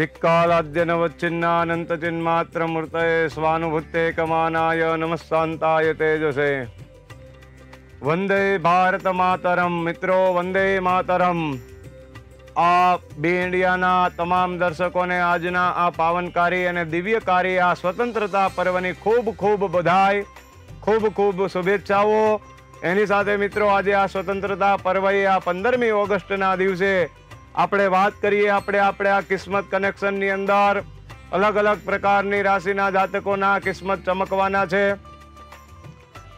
ધિક્કાલાદ્યનવચ્છિન્નાનંતચિન્માત્રમૂર્તये સ્વાનુભૂતે કમાનાય નમસ્કાંતાય તેજસે વંદે ભારત માતરમ મિત્રો વંદે માતરમ આ બે ઇન્ડિયાના તમામ દર્શકોને આજના આ પાવનકારી અને દિવ્યકારી આ સ્વતંત્રતા પર્વની ખૂબ ખૂબ બધાઈ ખૂબ ખૂબ શુભેચ્છાઓ એની સાથે મિત્રો આજે આ સ્વતંત્રતા પર્વએ આ પંદરમી ઓગસ્ટના દિવસે આપણે વાત કરીએ આપણે આપણે આ કિસ્મત કનેક્શનની અંદર અલગ અલગ પ્રકારની રાશિના જાતકોના કિસ્મત ચમકવાના છે.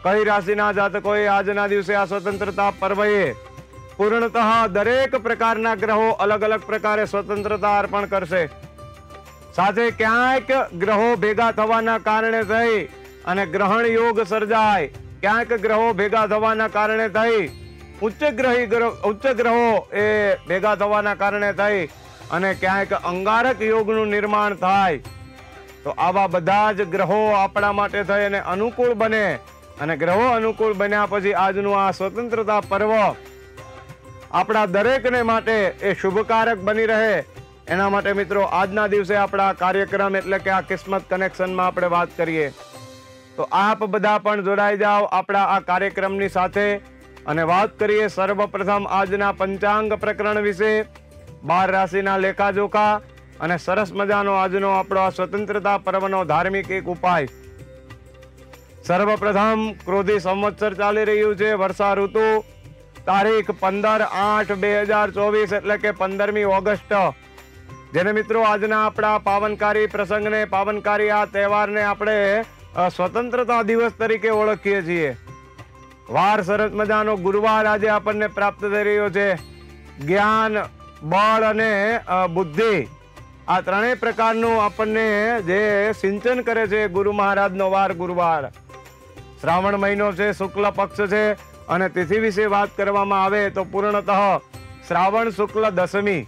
કઈ રાશિના જાતકોએ આજના દિવસે આ સ્વતંત્રતા પર્વએ પૂર્ણતઃ દરેક પ્રકારના ગ્રહો અલગ અલગ પ્રકારે સ્વતંત્રતા અર્પણ કરશે. સાથે ક્યાંક ગ્રહો ભેગા થવાના કારણે થઈ અને ગ્રહણ યોગ સર્જાય. ક્યાંક ગ્રહો ભેગા થવાના કારણે થઈ ઉચ્ચ ગ્રહી ગ્રહ ઉચ્ચ ગ્રહો એ ભેગા થવાના કારણે થઈ અને ક્યાંક અંગારક યોગનું નિર્માણ થાય. તો આવા બધા જ ગ્રહો આપણા માટે થઈ અને અનુકૂળ બને અને ગ્રહો અનુકૂળ બન્યા પછી આજનું આ સ્વતંત્રતા પર્વ આપણા દરેકને માટે એ શુભકારક બની રહે. એના માટે મિત્રો આજના દિવસે આપણા કાર્યક્રમ એટલે કે આ કિસ્મત કનેક્શનમાં આપણે વાત કરીએ. તો આપ બધા પણ જોડાઈ જાઓ આપણા આ કાર્યક્રમની સાથે. અને વાત કરીએ સર્વપ્રથમ આજના પંચાંગ પ્રકરણ વિશે. બાર રાશિના લેખાજોખા અને સરસ મજાનો આજનો આપણો આ સ્વતંત્રતા પર્વનો ધાર્મિક એક ઉપાય. સર્વપ્રથમ ક્રોધી સંવત્સર ચાલી રહ્યું છે, વર્ષા ઋતુ. તારીખ પંદર આઠ બે હજાર ચોવીસ એટલે કે પંદરમી ઓગસ્ટ. જેને મિત્રો આજના આપણા પાવનકારી પ્રસંગને, પાવનકારી આ તહેવારને આપણે સ્વતંત્રતા દિવસ તરીકે ઓળખીએ છીએ. વાર સરસ મજાનો ગુરુવાર આજે આપણને પ્રાપ્ત થઈ રહ્યો છે. જ્ઞાન, બળ અને બુદ્ધિ. આ ત્રણેય પ્રકારનું આપણને જે સિંચન કરે છે ગુરુ મહારાજનો વાર ગુરુવાર. શ્રાવણ મહિનો છે, શુક્લ પક્ષ છે, અને તિથિ વિશે વાત કરવામાં આવે તો પૂર્ણતઃ શ્રાવણ, શુક્લ, દશમી.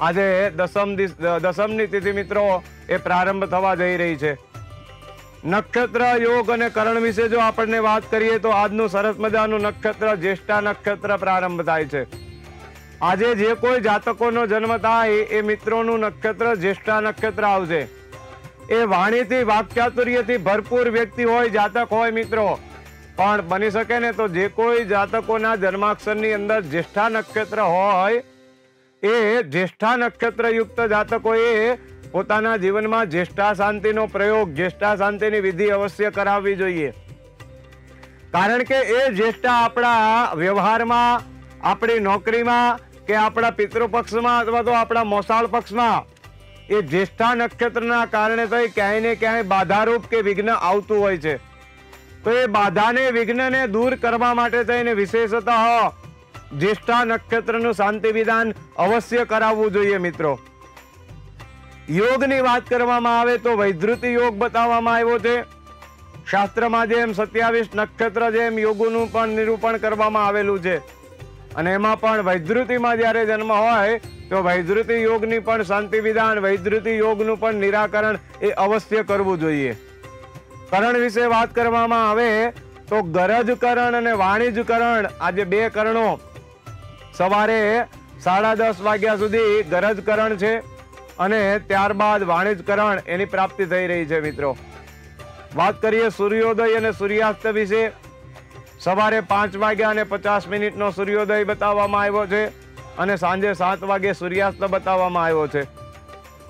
આજે દસમ દિસ- દસમની તિથિ મિત્રો, એ પ્રારંભ થવા જઈ રહી છે. નક્ષત્ર યોગ અને કરણ વિશે જો આપણને વાત કરીએ તો આજનું સરસ મજાનું નક્ષત્ર જ્યેષ્ઠા નક્ષત્ર પ્રારંભ થાય છે. આજે જે કોઈ જાતકોનો જન્મ થાય એ મિત્રોનું નક્ષત્ર જ્યેષ્ઠા નક્ષત્ર આવશે. એ વાણીથી વાક્ચાતુર્યથી ભરપૂર વ્યક્તિ હોય, જાતક હોય મિત્રો. પણ બની શકે ને તો જે કોઈ જાતકોના જન્માક્ષરની અંદર જ્યેષ્ઠા નક્ષત્ર હોય, એ જ્યેષ્ઠા નક્ષત્ર યુક્ત જાતકોએ પોતાના જીવનમાં જ્યેષ્ઠા શાંતિનો પ્રયોગ જ્યેષ્ઠા શાંતિની વિધિ અવશ્ય કરાવવી જોઈએ. કારણ કે એ જ્યેષ્ઠા આપણા વ્યવહારમાં, આપણી નોકરીમાં કે આપણા પિતૃપક્ષમાં અથવા તો આપણા મોસાળ પક્ષમાં, એ જ્યેષ્ઠા નક્ષત્રના કારણે તો ક્યાંય ને ક્યાંય બાધારૂપ કે વિઘ્ન આવતું હોય છે. તો એ બાધાને, વિઘ્નને દૂર કરવા માટે થઈને વિશેષતઃ જ્યેષ્ઠા નક્ષત્રનું શાંતિ વિધાન અવશ્ય કરાવવું જોઈએ મિત્રો. યોગની વાત કરવામાં આવે તો વૈધૃતિ યોગ બતાવવામાં આવ્યો છે. શાસ્ત્રમાં જેમ સત્યાવીસ નક્ષત્ર જેમ યોગોનું પણ નિરૂપણ કરવામાં આવેલું છે. અને એમાં પણ વૈધૃતિમાં જ્યારે જન્મ હોય, તો વૈધૃતિ યોગની પણ શાંતિ વિધાન, વૈધૃતિ યોગનું પણ નિરાકરણ એ અવશ્ય કરવું જોઈએ. કરણ વિશે વાત કરવામાં આવે, તો ગરજ કરણ અને વાણિજ કરણ આજે બે કરણો. સવારે સાડા દસ વાગ્યા સુધી ગરજ કરણ છે. અને ત્યારબાદ વાણિજ કરણ એની પ્રાપ્તિ થઈ રહી છે, મિત્રો. વાત કરીએ સૂર્યોદય અને સૂર્યાસ્ત વિશે. સવારે પાંચ વાગ્યા અને પચાસ મિનિટનો સૂર્યોદય બતાવવામાં આવ્યો છે અને સાંજે સાત વાગે સૂર્યાસ્ત બતાવવામાં આવ્યો છે.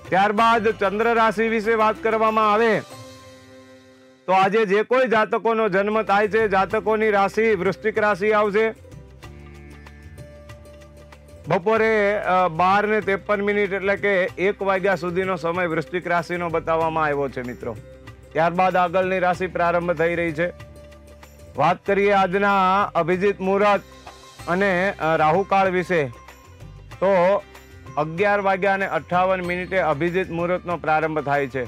ત્યારબાદ ચંદ્ર રાશિ વિશે વાત કરવામાં આવે, તો આજે જે કોઈ જાતકોનો જન્મ થાય છે, જાતકોની રાશિ વૃશ્ચિક રાશિ આવશે. બપોરે બાર ને ત્રેપન મિનિટ એટલે કે એક વાગ્યા સુધીનો સમય વૃશ્ચિક રાશિનો બતાવવામાં આવ્યો છે મિત્રો. ત્યારબાદ આગળની રાશિ પ્રારંભ થઈ રહી છે. વાત કરીએ આજના અભિજીત મુહૂર્ત અને રાહુકાળ વિશે. તો અગિયાર વાગ્યા અને અઠ્ઠાવન મિનિટે અભિજીત મુહૂર્તનો પ્રારંભ થાય છે.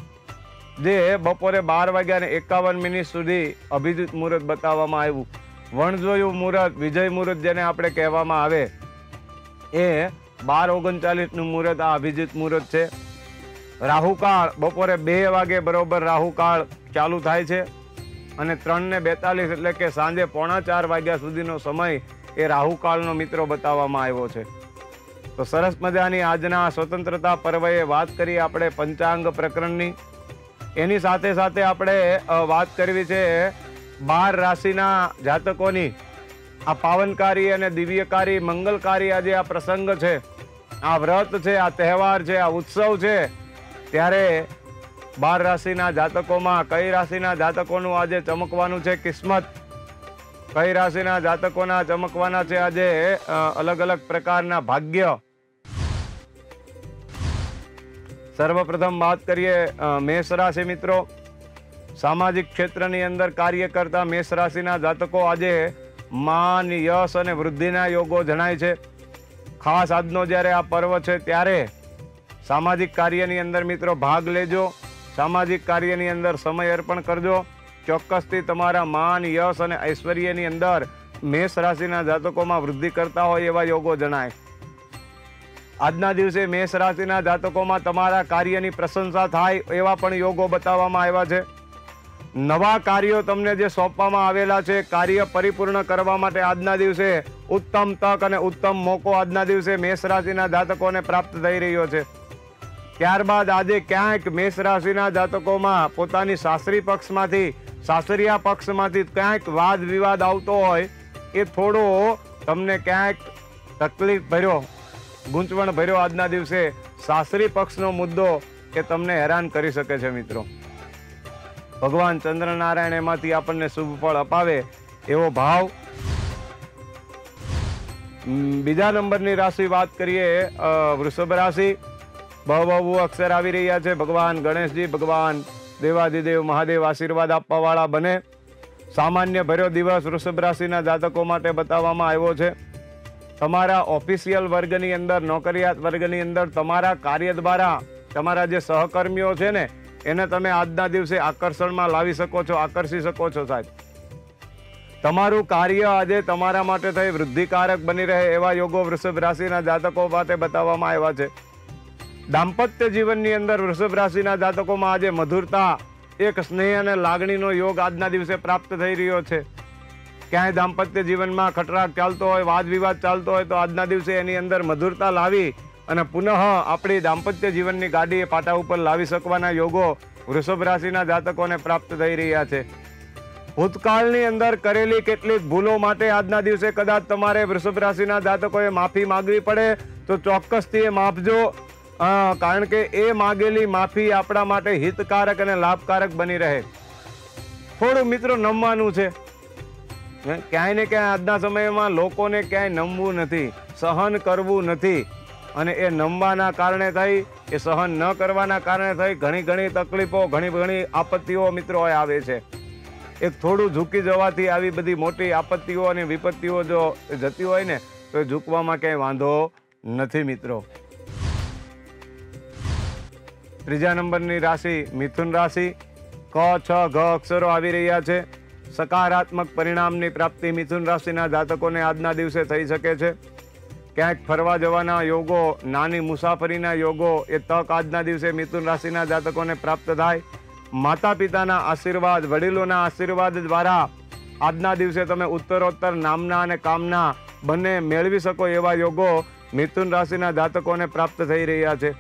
જે બપોરે બાર વાગ્યા અને એકાવન મિનિટ સુધી અભિજીત મુહૂર્ત બતાવવામાં આવ્યું. વણજોયું મુહૂર્ત, વિજય મુહૂર્ત જેને આપણે કહેવામાં આવે. એ બાર ઓગણચાલીસનું મુહૂર્ત, આ અભિજીત મુહૂર્ત છે. રાહુકાળ બપોરે બે વાગે બરોબર રાહુકાળ ચાલુ થાય છે અને ત્રણને બેતાલીસ એટલે કે સાંજે પોણા ચાર વાગ્યા સુધીનો સમય એ રાહુકાળનો મિત્રો બતાવવામાં આવ્યો છે. તો સરસ મજાની આજના સ્વતંત્રતા પર્વએ વાત કરી આપણે પંચાંગ પ્રકરણની. એની સાથે સાથે આપણે વાત કરવી છે બાર રાશિના જાતકોની. આ પાવનકારી અને દિવ્યકારી મંગલકારી આજે આ પ્રસંગ છે. આ વ્રત છે આ તહેવાર છે આ ઉત્સવ છે. ત્યારે બાર રાશિના જાતકોમાં કઈ રાશિના જાતકોનું આજે ચમકવાનું છે કિસ્મત? કઈ રાશિના જાતકોના ચમકવાના છે આજે અ, અલગ અલગ પ્રકારના ભાગ્ય? સર્વપ્રથમ વાત કરીએ અ, મેષ રાશિ મિત્રો. સામાજિક ક્ષેત્રની અંદર કાર્ય કરતા મેષ રાશિના જાતકો આજે માન, યશ અને વૃદ્ધિના યોગો જણાય છે. ખાસ આજનો જ્યારે આ પર્વ છે ત્યારે સામાજિક કાર્યની અંદર મિત્રો ભાગ લેજો. સામાજિક કાર્યની અંદર સમય અર્પણ કરજો. ચોક્કસથી તમારા માન, યશ અને ઐશ્વર્યની અંદર મેષ રાશિના જાતકોમાં વૃદ્ધિ કરતા હોય એવા યોગો જણાય. આજના દિવસે મેષ રાશિના જાતકોમાં તમારા કાર્યની પ્રશંસા થાય એવા પણ યોગો બતાવવામાં આવ્યા છે. નવા કાર્યો તમને જે સોંપવામાં આવેલા છે, કાર્ય પરિપૂર્ણ કરવા માટે આજના દિવસે ઉત્તમ તક અને ઉત્તમ મોકો આજના દિવસે મેષ રાશિના જાતકોને પ્રાપ્ત થઈ રહ્યો છે. ત્યારબાદ આજે ક્યાંક મેષ રાશિના જાતકોમાં પોતાની સાસરી પક્ષમાંથી, સાસરિયા પક્ષમાંથી ક્યાંક વાદ વિવાદ આવતો હોય, એ થોડો તમને ક્યાંક તકલીફ ભર્યો, ગૂંચવણ ભર્યો આજના દિવસે સાસરી પક્ષનો મુદ્દો એ તમને હેરાન કરી શકે છે મિત્રો. ભગવાન ચંદ્રનારાયણ એમાંથી આપણને શુભ ફળ અપાવે એવો ભાવ. બીજા નંબરની રાશિ વાત કરીએ વૃષભ રાશિ. બહુ બહુ અક્ષર આવી રહ્યા છે. ભગવાન ગણેશજી, ભગવાન દેવાદિદેવ, મહાદેવ આશીર્વાદ આપવાવાળા બને. સામાન્ય ભર્યો દિવસ વૃષભ રાશિના જાતકો માટે બતાવવામાં આવ્યો છે. તમારા ઓફિશિયલ વર્ગની અંદર, નોકરિયાત વર્ગની અંદર તમારા કાર્ય દ્વારા તમારા જે સહકર્મીઓ છે ને એને તમે આજના દિવસે આકર્ષણમાં લાવી શકો છો, આકર્ષી શકો છો સાહેબ. તમારું કાર્ય આજે તમારા માટે થઈ, વૃદ્ધિકારક બની રહે એવા યોગો વૃષભ રાશિના જાતકો માટે બતાવવામાં આવ્યા છે. દાંપત્ય જીવનની અંદર વૃષભ રાશિના જાતકોમાં આજે મધુરતા, એક સ્નેહ અને લાગણીનો યોગ આજના દિવસે પ્રાપ્ત થઈ રહ્યો છે. ક્યાંય દાંપત્ય જીવનમાં ખટરાક ચાલતો હોય, વાદ વિવાદ ચાલતો હોય તો આજના દિવસે એની અંદર મધુરતા લાવી અને પુનઃ આપણી દાંપત્ય જીવનની ગાડી પાટા ઉપર લાવી શકવાના યોગો વૃષભ રાશિના જાતકોને પ્રાપ્ત થઈ રહ્યા છે. ભૂતકાળની અંદર કરેલી કેટલીક ભૂલો માટે આજના દિવસે કદાચ તમારે વૃષભ રાશિના જાતકોએ માફી માંગવી પડે તો ચોક્કસથી એ માપજો. કારણ કે એ માગેલી માફી આપણા માટે હિતકારક અને લાભકારક બની રહે. થોડું મિત્રો નમવાનું છે. ક્યાંય ને ક્યાંય આજના સમયમાં લોકોને ક્યાંય નમવું નથી, સહન કરવું નથી. અને એ નમવાના કારણે થઈ, એ સહન ન કરવાના કારણે થઈ, ઘણી ઘણી તકલીફો, ઘણી ઘણી આપત્તિઓ મિત્રો આવે છે. એક થોડું ઝૂકી જવાથી આવી બધી મોટી આપત્તિઓ અને વિપત્તિઓ જો જતી હોય ને, તો એ ઝૂકવામાં ક્યાંય વાંધો નથી મિત્રો. ત્રીજા નંબરની રાશિ મિથુન રાશિ. ક, છ, ઘ અક્ષરો આવી રહ્યા છે. સકારાત્મક પરિણામની પ્રાપ્તિ મિથુન રાશિના જાતકોને આજના દિવસે થઈ શકે છે. ક્યાંક ફરવા જવાના યોગો, નાની મુસાફરીના યોગો, એ તક આજના દિવસે મિથુન રાશિના જાતકોને પ્રાપ્ત થાય. માતા પિતાના આશીર્વાદ, વડીલોના આશીર્વાદ દ્વારા આજના દિવસે તમે ઉત્તરોત્તર નામના અને કામના બંને મેળવી શકો એવા યોગો મિથુન રાશિના જાતકોને પ્રાપ્ત થઈ રહ્યા છે.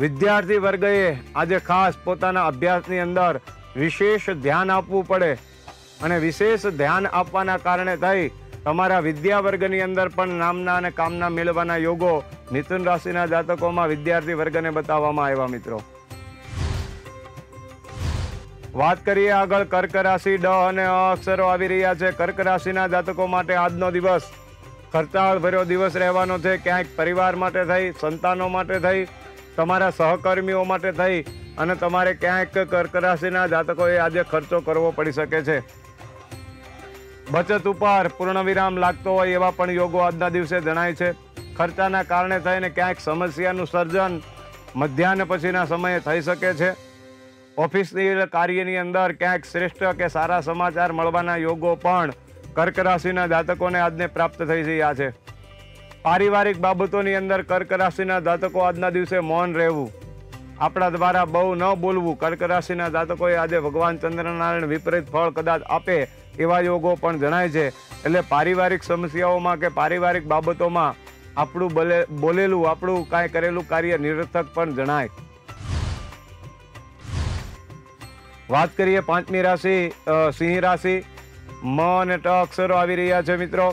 વિદ્યાર્થી વર્ગએ આજે ખાસ પોતાના અભ્યાસની અંદર વિશેષ ધ્યાન આપવું પડે અને વિશેષ ધ્યાન આપવાના કારણે થઈ તમારા વિદ્યા વર્ગની અંદર પણ નામના અને કામના મેળવવાના યોગો મિથુન રાશિના જાતકોમાં વિદ્યાર્થી વર્ગને બતાવવામાં આવ્યા, મિત્રો. વાત કરીએ આગળ. કર્ક રાશિ ડ અને અ અક્ષરો આવી રહ્યા છે. કર્ક રાશિના જાતકો માટે આજનો દિવસ ખર્ચાળ ભર્યો દિવસ રહેવાનો છે. ક્યાંક પરિવાર માટે થઈ, સંતાનો માટે થઈ, તમારા સહકર્મીઓ માટે થઈ અને તમારે ક્યાંક કર્ક રાશિના જાતકોએ આજે ખર્ચો કરવો પડી શકે છે. બચત ઉપર પૂર્ણ વિરામ લાગતો હોય એવા પણ યોગો આજના દિવસે જણાય છે. ખર્ચાના કારણે થઈને ક્યાંક સમસ્યાનું સર્જન મધ્યાહન પછીના સમયે થઈ શકે છે. ઓફિસની કાર્યની અંદર ક્યાંક શ્રેષ્ઠ કે સારા સમાચાર મળવાના યોગો પણ કર્ક રાશિના જાતકોને આજને પ્રાપ્ત થઈ રહ્યા છે. પારિવારિક બાબતોની અંદર કર્ક રાશિના જાતકો આજના દિવસે મૌન રહેવું આપણા દ્વારા બહુ ન બોલવું. કર્ક રાશિના જાતકોએ આજે ભગવાન ચંદ્રનારાયણ વિપરીત ફળ કદાચ આપે એવા યોગો પણ જણાય છે. એટલે પારિવારિક સમસ્યાઓમાં કે પારિવારિક બાબતોમાં આપણું બોલે, બોલેલું, આપણું કાંઈ કરેલું કાર્ય નિરર્થક પણ જણાય. વાત કરીએ પાંચમી રાશિ સિંહ રાશિ. મ અને ટ અક્ષરો આવી રહ્યા છે મિત્રો.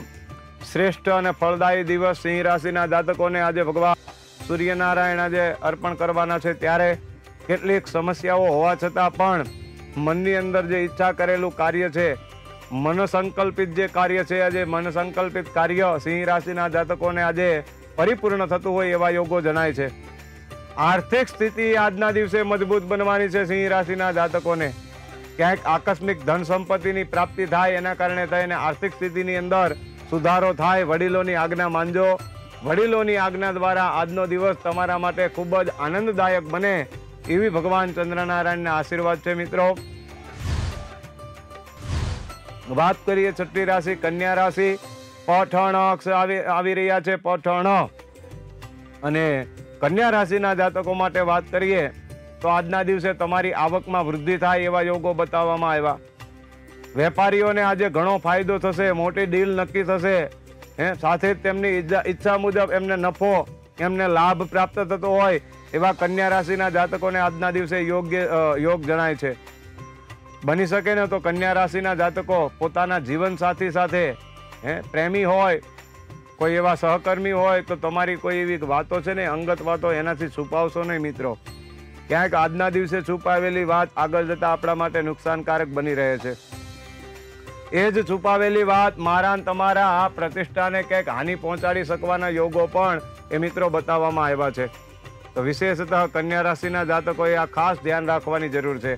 શ્રેષ્ઠ અને ફળદાયી દિવસ સિંહ રાશિના જાતકોને આજે ભગવાન સૂર્યનારાયણ આજે અર્પણ કરવાના છે ત્યારે કેટલીક સમસ્યાઓ હોવા છતાં પણ મનની અંદર જે ઈચ્છા કરેલું કાર્ય છે, મનસંકલ્પિત જે કાર્ય છે, આજે મનસંકલ્પિત કાર્ય સિંહ રાશિના જાતકોને આજે પરિપૂર્ણ થતું હોય એવા યોગો જણાય છે. આર્થિક સ્થિતિ આજના દિવસે મજબૂત બનવાની છે સિંહ રાશિના જાતકોને. ક્યાંક આકસ્મિક ધન સંપત્તિની પ્રાપ્તિ થાય એના કારણે થઈને આર્થિક સ્થિતિની અંદર સુધારો થાય, વડીલોની આજ્ઞા માનજો વડીલોની આજ્ઞા દ્વારા આજનો દિવસ તમારા માટે ખૂબ જ આનંદદાયક બને એવી ભગવાન ચંદ્રનારાયણના આશીર્વાદ છે મિત્રો. વાત કરીએ છઠ્ઠી રાશિ, કન્યા રાશિ. પઠણ અક્ષ આવી રહ્યા છે પઠણ. અને કન્યા રાશિના જાતકો માટે વાત કરીએ તો આજના દિવસે તમારી આવકમાં વૃદ્ધિ થાય એવા યોગો બતાવવામાં આવ્યા. વેપારીઓને આજે ઘણો ફાયદો થશે, મોટી ડીલ નક્કી થશે. હે, સાથે તેમની ઈચ્છા મુજબ એમને નફો, એમને લાભ પ્રાપ્ત થતો હોય એવા કન્યા રાશિના જાતકોને આજના દિવસે યોગ્ય યોગ જણાય છે. બની શકે ને તો કન્યા રાશિના જાતકો પોતાના જીવનસાથી સાથે, હે, પ્રેમી હોય, કોઈ એવા સહકર્મી હોય, તો તમારી કોઈ એવી વાતો છે ને, અંગત વાતો એનાથી છુપાવશો નહીં મિત્રો. ક્યાંક આજના દિવસે છુપાવેલી વાત આગળ જતાં આપણા માટે નુકસાનકારક બની રહે છે. એ જ છુપાવેલી વાત મારા તમારા આ પ્રતિષ્ઠાને ક્યાંક હાનિ પહોંચાડી શકવાના યોગો પણ એ મિત્રો બતાવવામાં આવ્યા છે. તો વિશેષતઃ કન્યા રાશિના જાતકોએ આ ખાસ ધ્યાન રાખવાની જરૂર છે.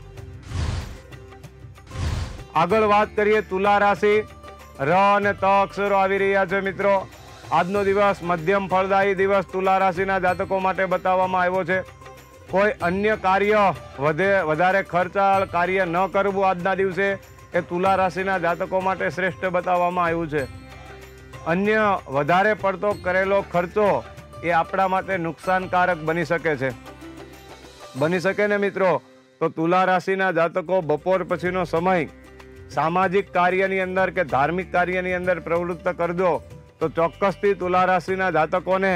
આગળ વાત કરીએ તુલા રાશિ. ર અને ત અક્ષરો આવી રહ્યા છે મિત્રો. આજનો દિવસ મધ્યમ ફળદાયી દિવસ તુલા રાશિના જાતકો માટે બતાવવામાં આવ્યો છે. કોઈ અન્ય કાર્ય વધે વધારે ખર્ચાળ કાર્ય ન કરવું આજના દિવસે. એ તુલા રાશિના જાતકો માટે શ્રેષ્ઠ બતાવવામાં આવ્યું છે. અન્ય વધારે પડતો કરેલો ખર્ચો એ આપણા માટે નુકસાનકારક બની શકે છે. બની શકે ને મિત્રો? તો તુલા રાશિના જાતકો બપોર પછીનો સમય સામાજિક કાર્યની અંદર કે ધાર્મિક કાર્યની અંદર પ્રવૃત્ત કરજો, તો ચોક્કસથી તુલા રાશિના જાતકોને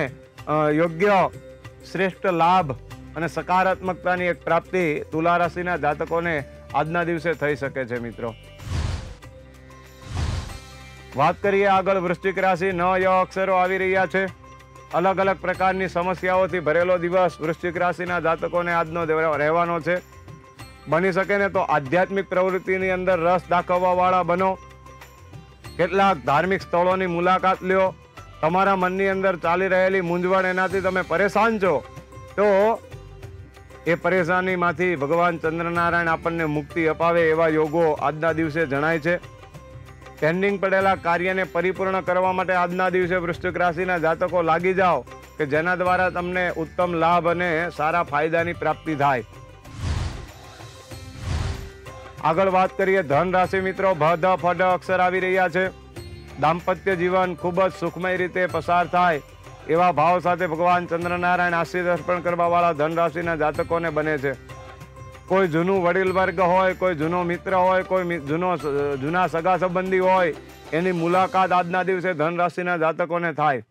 યોગ્ય શ્રેષ્ઠ લાભ અને સકારાત્મકતાની એક પ્રાપ્તિ તુલા રાશિના જાતકોને આજના દિવસે થઈ શકે છે, મિત્રો. વાત કરીએ આગળ, વૃશ્ચિક રાશિ ન ય અક્ષરો આવી રહ્યા છે. અલગ અલગ પ્રકારની સમસ્યાઓથી ભરેલો દિવસ વૃશ્ચિક રાશિના જાતકોને આજનો રહેવાનો છે. બની શકે ને તો આધ્યાત્મિક પ્રવૃત્તિની અંદર રસ દાખવવા વાળા બનો. કેટલાક ધાર્મિક સ્થળોની મુલાકાત લ્યો. તમારા મનની અંદર ચાલી રહેલી મૂંઝવણ એનાથી તમે પરેશાન છો. તો એ પરેશાનીમાંથી ભગવાન ચંદ્રનારાયણ આપણને મુક્તિ અપાવે એવા યોગો આજના દિવસે જણાય છે. પેન્ડિંગ પડેલા કાર્યને પરિપૂર્ણ કરવા માટે આજના દિવસે વૃશ્ચિક રાશિના જાતકો લાગી જાઓ કે જેના દ્વારા તમને ઉત્તમ લાભ અને સારા ફાયદાની પ્રાપ્તિ થાય. આગળ વાત કરીએ ધન રાશિ મિત્રો. ભ, ધ ફડ અક્ષર આવી રહ્યા છે. દાંપત્ય જીવન ખૂબ જ સુખમય રીતે પસાર થાય. એવા ભાવ સાથે ભગવાન ચંદ્રનારાયણ આશીર્ અર્પણ કરવાવાળા ધનરાશિના ધન રાશિના જાતકોને બને છે. કોઈ જૂનું વડીલ વર્ગ હોય, કોઈ જૂનો મિત્ર હોય, કોઈ જૂનો જૂના સગા સંબંધી હોય, એની મુલાકાત આજના દિવસે ધન રાશિના જાતકોને થાય.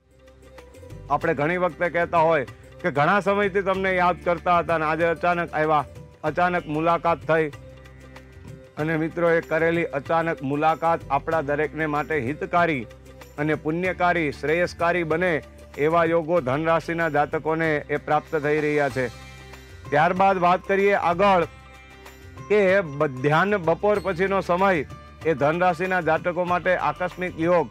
આપણે ઘણી વખતે કહેતા હોય કે ઘણા સમયથી તમને યાદ કરતા હતા અને આજે અચાનક આવ્યા, અચાનક મુલાકાત થઈ. અને મિત્રો એ કરેલી અચાનક મુલાકાત આપણા દરેકને માટે હિતકારી અને પુણ્યકારી, શ્રેયસકારી બને. એવા યોગો ધન રાશિના જાતકોને એ પ્રાપ્ત થઈ રહ્યા છે. ત્યારબાદ વાત કરીએ આગળ કે ધ્યાન બપોર પછીનો સમય એ ધન રાશિના જાતકો માટે આકસ્મિક યોગ.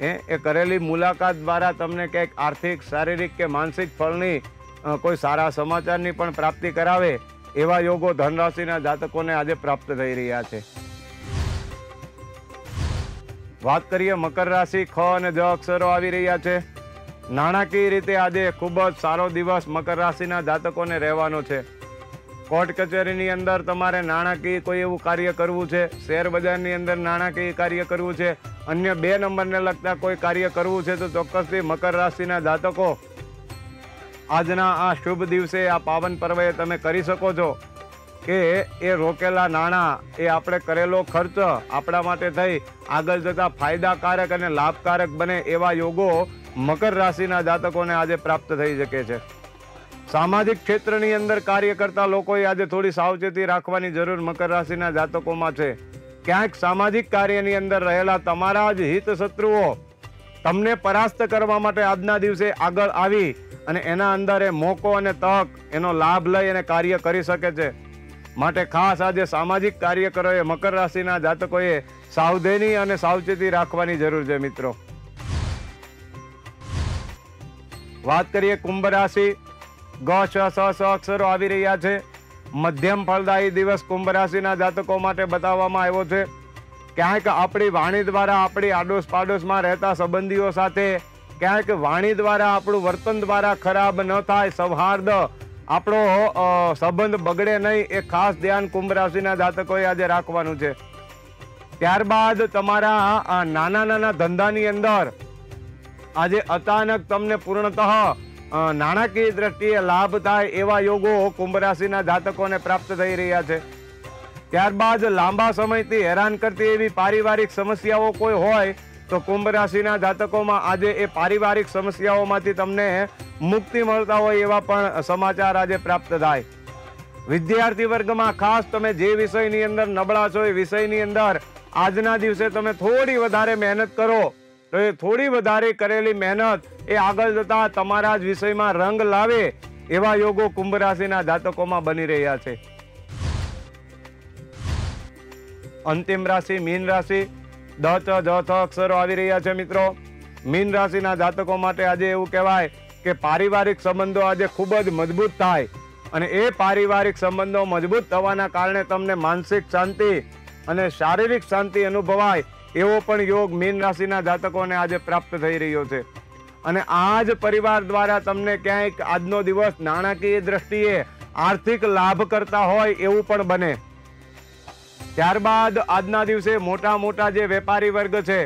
એ એ કરેલી મુલાકાત દ્વારા તમને કંઈક આર્થિક, શારીરિક કે માનસિક ફળની કોઈ સારા સમાચારની પણ પ્રાપ્તિ કરાવે એવા યોગો ધન રાશિના જાતકોને આજે પ્રાપ્ત થઈ રહ્યા છે. વાત કરીએ મકર રાશિ, ખ અને જ અક્ષરો આવી રહ્યા છે. નાણાકીય રીતે આજે ખૂબ જ સારો દિવસ મકર રાશિના જાતકોને રહેવાનો છે. કોર્ટ કચેરીની અંદર તમારે નાણાકીય કોઈ એવું કાર્ય કરવું છે? શેર બજારની અંદર નાણાકીય કાર્ય કરવું છે? અન્ય બે નંબરને લગતા કોઈ કાર્ય કરવું છે તો ચોક્કસથી મકર રાશિના જાતકો આજના આ શુભ દિવસે આ પાવન પર્વે તમે કરી શકો છો કે એ રોકેલા નાણાં એ આપણે કરેલો ખર્ચ આપણા માટે થઈ. આગળ જતા ફાયદાકારક અને લાભકારક બને એવા યોગો મકર રાશિના જાતકોને આજે પ્રાપ્ત થઈ શકે છે. સામાજિક ક્ષેત્રની અંદર કાર્ય કરતા લોકોએ આજે થોડી સાવચેતી રાખવાની જરૂર મકર રાશિના જાતકોમાં છે. ક્યાંક સામાજિક કાર્યની અંદર રહેલા તમારા જ હિત શત્રુઓ તમને પરાસ્ત કરવા માટે આજના દિવસે આગળ આવી અને એના અંદર મોકો અને તક એનો લાભ લઈ અને કાર્ય કરી શકે છે. માટે ખાસ આજે સામાજિક કાર્યકરોએ મકર રાશિના જાતકોએ સાવધાની અને સાવચેતી રાખવાની જરૂર છે મિત્રો. વાત કરીએ કુંભ રાશિ. ગ છ સ સ અક્ષરો આવી રહ્યા છે. મધ્યમ ફળદાયી દિવસ કુંભ રાશિના જાતકો માટે બતાવવામાં આવ્યો છે. ક્યાંક આપણી વાણી દ્વારા આપણી આડોશ પાડોશમાં રહેતા સંબંધીઓ સાથે, ક્યાંક વાણી દ્વારા આપણું વર્તન દ્વારા ખરાબ ન થાય, સૌહાર્દ આપણો સંબંધ બગડે નહીં, એ ખાસ ધ્યાન કુંભ રાશિના જાતકોએ આજે રાખવાનું છે. ત્યારબાદ તમારા નાના નાના ધંધાની અંદર આજે અચાનક તમને પૂર્ણતઃ નાણાકીય દ્રષ્ટિએ લાભ થાય એવા યોગો કુંભ રાશિના જાતકોને પ્રાપ્ત થઈ રહ્યા છે. ત્યારબાદ લાંબા સમયથી હેરાન કરતી એવી પારિવારિક સમસ્યાઓ કોઈ હોય, તો કુંભ રાશિના જાતકોમાં આજે એ પારિવારિક સમસ્યાઓમાંથી તમને મુક્તિ મળતા હોય એવા પણ સમાચાર આજે પ્રાપ્ત થાય. વિદ્યાર્થી વર્ગમાં ખાસ તમે જે વિષયની અંદર નબળા છો એ વિષયની અંદર આજના દિવસે તમે થોડી વધારે મહેનત કરો. તો એ થોડી વધારે કરેલી મહેનત એ આગળ જતા તમારા જ વિષયમાં રંગ લાવે એવા યોગો કુંભ રાશિના જાતકોમાં બની રહ્યા છે. અંતિમ રાશિ, મીન રાશિ, દ ચ જ થ અક્ષરો આવી રહ્યા છે મિત્રો. મીન રાશિના જાતકો માટે આજે એવું કહેવાય કે પારિવારિક સંબંધો આજે ખૂબ જ મજબૂત થાય અને એ પારિવારિક સંબંધો મજબૂત થવાના કારણે તમને માનસિક શાંતિ અને શારીરિક શાંતિ અનુભવાય એવો પણ યોગ મીન રાશિના જાતકોને આજે પ્રાપ્ત થઈ રહ્યો છે. અને આ જ પરિવાર દ્વારા તમને ક્યાંક આજનો દિવસ નાણાકીય દ્રષ્ટિએ આર્થિક લાભ કરતા હોય એવું પણ બને. ત્યારબાદ આજના દિવસે મોટા મોટા જે વેપારી વર્ગ છે,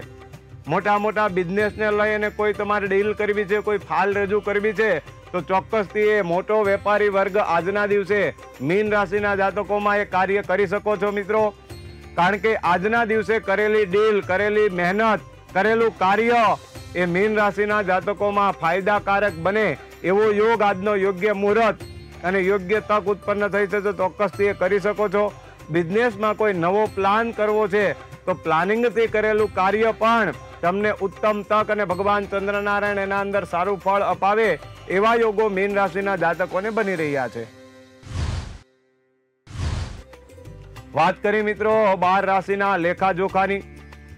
મોટા મોટા બિઝનેસને લઈ અને કોઈ તમારે ડીલ કરવી છે, કોઈ ફાલ રજૂ કરવી છે, તો ચોક્કસથી એ મોટો વેપારી વર્ગ આજના દિવસે મીન રાશિના જાતકોમાં એ કાર્ય કરી શકો છો મિત્રો. કારણ કે આજના દિવસે કરેલી ડીલ કરેલી મહેનત, કરેલું કાર્ય એ મીન રાશિના જાતકોમાં ફાયદાકારક બને એવો યોગ આજનો યોગ્ય મુહૂર્ત અને યોગ્ય તક ઉત્પન્ન થઈ છે, તો ચોક્કસથી એ કરી શકો છો. બિઝનેસમાં કોઈ નવો પ્લાન કરવો છે, તો પ્લાનિંગથી કરેલું કાર્ય પણ તમને ઉત્તમ તક અને ભગવાન ચંદ્રનારાયણ એના અંદર સારું ફળ અપાવે એવા યોગો મીન રાશિના જાતકોને બની રહ્યા છે. વાત કરી મિત્રો, બાર રાશિના લેખાજોખાની.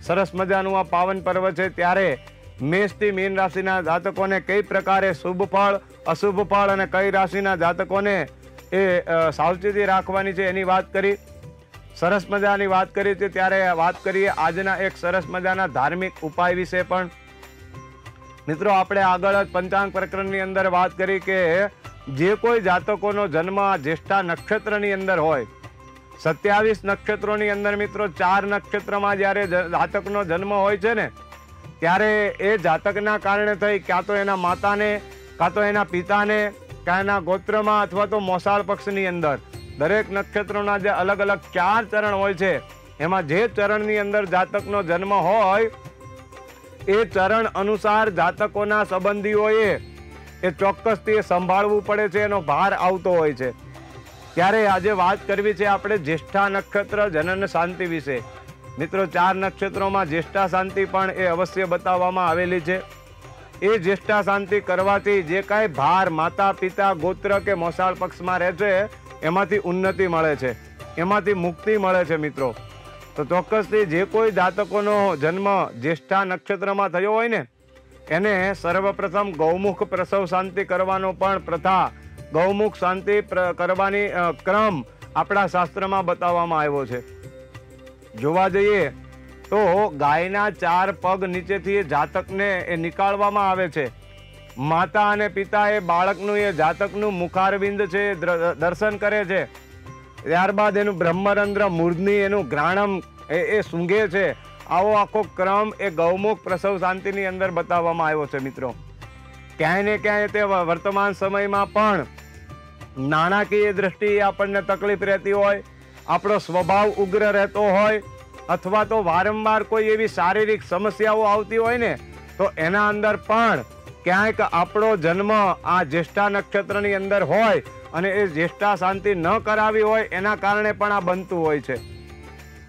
સરસ મજાનું આ પાવન પર્વ છે. ત્યારે મેષથી મીન રાશિના જાતકોને કઈ પ્રકારે શુભ ફળ, અશુભ ફળ અને કઈ રાશિના જાતકોને એ સાવચેતી રાખવાની છે એની વાત કરી. સરસ મજાની વાત કરી છે. ત્યારે વાત કરીએ આજના એક સરસ મજાના ધાર્મિક ઉપાય વિશે પણ. મિત્રો, આપણે આગળ જ પંચાંગ પ્રકરણની અંદર વાત કરી કે જે કોઈ જાતકોનો જન્મ જ્યેષ્ઠા નક્ષત્રની અંદર હોય સત્યાવીસ નક્ષત્રોની અંદર મિત્રો, ચાર નક્ષત્રમાં જ્યારે જાતકનો જન્મ હોય છે ને, ત્યારે એ જાતકના કારણે થઈ, ક્યાં તો એના માતાને કાં તો એના પિતાને કાં એના ગોત્રમાં અથવા તો મોસાળ પક્ષની અંદર. દરેક નક્ષત્રોના જે અલગ અલગ ચાર ચરણ હોય છે, એમાં જે ચરણની અંદર જાતકનો જન્મ હોય, એ ચરણ અનુસાર જાતકોના સંબંધીઓએ એ ચોક્કસથી સંભાળવું પડે છે, એનો ભાર આવતો હોય છે. ત્યારે આજે વાત કરવી છે આપણે જ્યેષ્ઠા નક્ષત્ર જનન શાંતિ વિશે. મિત્રો, ચાર નક્ષત્રોમાં જ્યેષ્ઠા શાંતિ પણ એ અવશ્ય બતાવવામાં આવેલી છે. એ જ્યેષ્ઠા શાંતિ કરવાથી જે કાંઈ ભાર માતા, પિતા, ગોત્ર કે મોસાળ પક્ષમાં રહે છે, એમાંથી ઉન્નતિ મળે છે. એમાંથી મુક્તિ મળે છે, મિત્રો. તો ચોક્કસથી જે કોઈ જાતકોનો જન્મ જ્યેષ્ઠા નક્ષત્રમાં થયો હોય ને, એને સર્વપ્રથમ ગૌમુખ પ્રસવ શાંતિ કરવાનો પણ પ્રથા ગૌમુખ શાંતિ કરવાની ક્રમ આપણા શાસ્ત્રમાં બતાવવામાં આવ્યો છે. જોવા જઈએ તો ગાયના ચાર પગ નીચેથી જાતકને એ નીકાળવામાં આવે છે. માતા અને પિતા એ બાળકનું એ જાતકનું મુખારવિંદ છે દર્શન કરે છે. ત્યારબાદ એનું બ્રહ્મરંધ્ર મૂર્ધની એનું ગ્રાણમ એ એ સૂંઘે છે. આવો આખો ક્રમ એ ગૌમુખ પ્રસવ શાંતિની અંદર બતાવવામાં આવ્યો છે મિત્રો. ક્યાંય ને ક્યાંય તે વર્તમાન સમયમાં પણ નાણાકીય દ્રષ્ટિએ આપણને તકલીફ રહેતી હોય, આપણો સ્વભાવ ઉગ્ર રહેતો હોય, અથવા તો વારંવાર કોઈ એવી શારીરિક સમસ્યાઓ આવતી હોય ને, તો એના અંદર પણ ક્યાંક આપણો જન્મ આ જ્યેષ્ઠા નક્ષત્રની અંદર હોય અને એ જ્યેષ્ઠા શાંતિ ન કરાવી હોય, એના કારણે પણ આ બનતું હોય છે.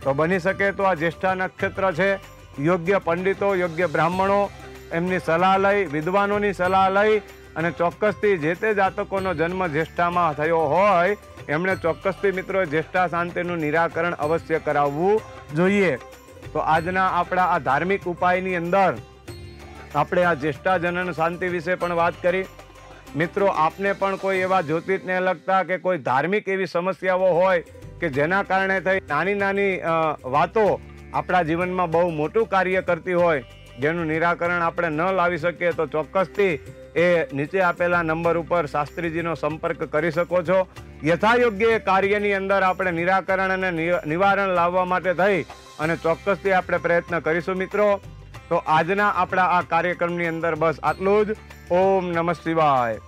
તો બની શકે તો આ જ્યેષ્ઠા નક્ષત્ર છે, યોગ્ય પંડિતો, યોગ્ય બ્રાહ્મણો, એમની સલાહ લઈ, વિદ્વાનોની સલાહ લઈ અને ચોક્કસથી જે તે જાતકોનો જન્મ જ્યેષ્ઠામાં થયો હોય, એમણે ચોક્કસથી મિત્રો જ્યેષ્ઠા શાંતિનું નિરાકરણ અવશ્ય કરાવવું જોઈએ. તો આજના આપણા આ ધાર્મિક ઉપાયની અંદર આપણે આ જ્યેષ્ઠા જનન શાંતિ વિશે પણ વાત કરી. મિત્રો, આપને પણ કોઈ એવા જ્યોતિષને લગતા કે કોઈ ધાર્મિક એવી સમસ્યાઓ હોય કે જેના કારણે થઈ નાની નાની વાતો આપણા જીવનમાં બહુ મોટું કાર્ય કરતી હોય જેનું નિરાકરણ આપણે ન લાવી શકીએ તો ચોક્કસથી એ નીચે આપેલા નંબર ઉપર શાસ્ત્રીજીનો સંપર્ક કરી શકો છો. યથાયોગ્ય કાર્યની અંદર આપણે નિરાકરણ અને નિવારણ લાવવા માટે થઈ અને ચોક્કસથી આપણે પ્રયત્ન કરીશું મિત્રો. તો આજના આપણા આ કાર્યક્રમની અંદર બસ આટલું જ. ઓમ નમઃ શિવાય.